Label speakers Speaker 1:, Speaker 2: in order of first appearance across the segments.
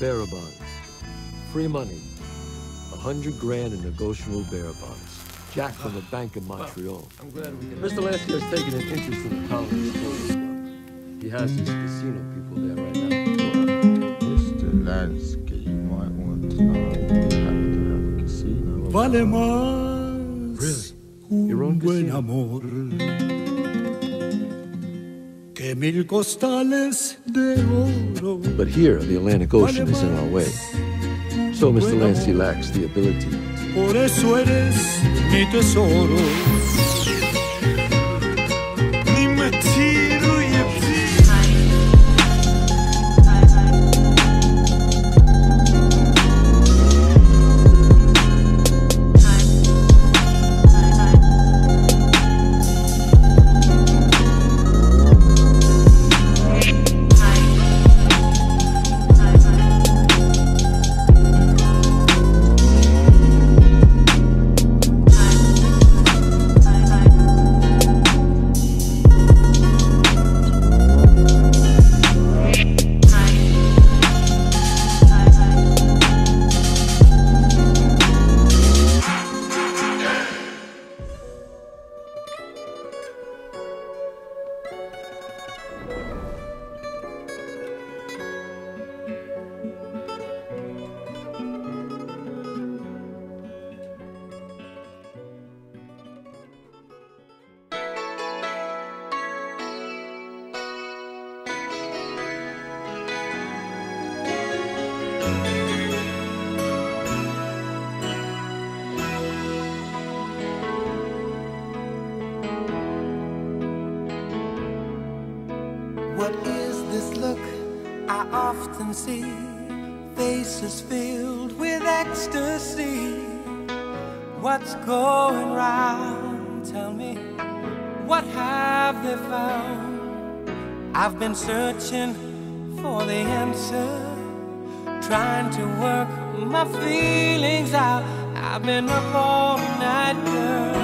Speaker 1: bearer bonds. Free money. A hundred grand in negotiable bearer bonds. Jack from the Bank of Montreal.
Speaker 2: I'm glad we can.
Speaker 1: Mr. Lansky has taken an interest in the Colony Sports Club. He has his casino people there right now.
Speaker 3: Mr. Lansky, you might want to know we happen to have a casino.
Speaker 4: Vale más
Speaker 1: Really? Your own
Speaker 4: un buen
Speaker 1: casino? But here, the Atlantic Ocean is in our way. So Mr. Lansky lacks the ability
Speaker 4: Por eso eres mi tesoro.
Speaker 5: What is this look I often see? Faces filled with ecstasy. What's going round? Tell me, what have they found? I've been searching for the answer, trying to work my feelings out. I've been up all night, girl.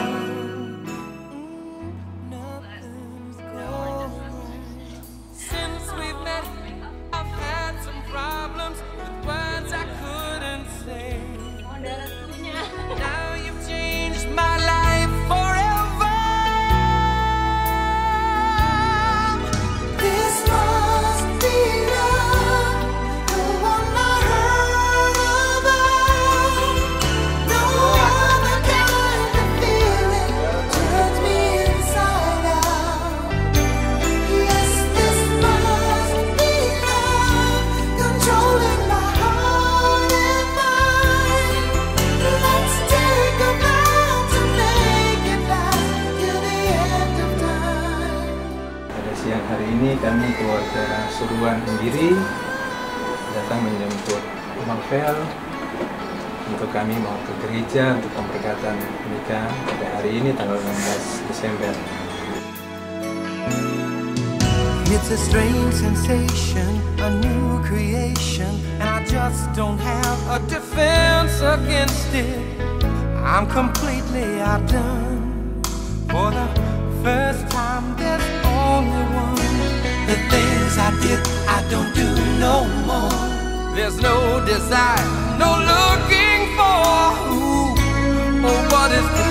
Speaker 6: Kami keluarga Suruhan Sendiri datang menjemput Novel untuk kami mau ke gereja untuk pemberkatan nikah pada hari ini tanggal 16 Desember.
Speaker 5: It's a strange sensation, a new creation, and I just don't have a defense against it. I'm completely outdone. For the first time, There's no desire, no looking for who or what is to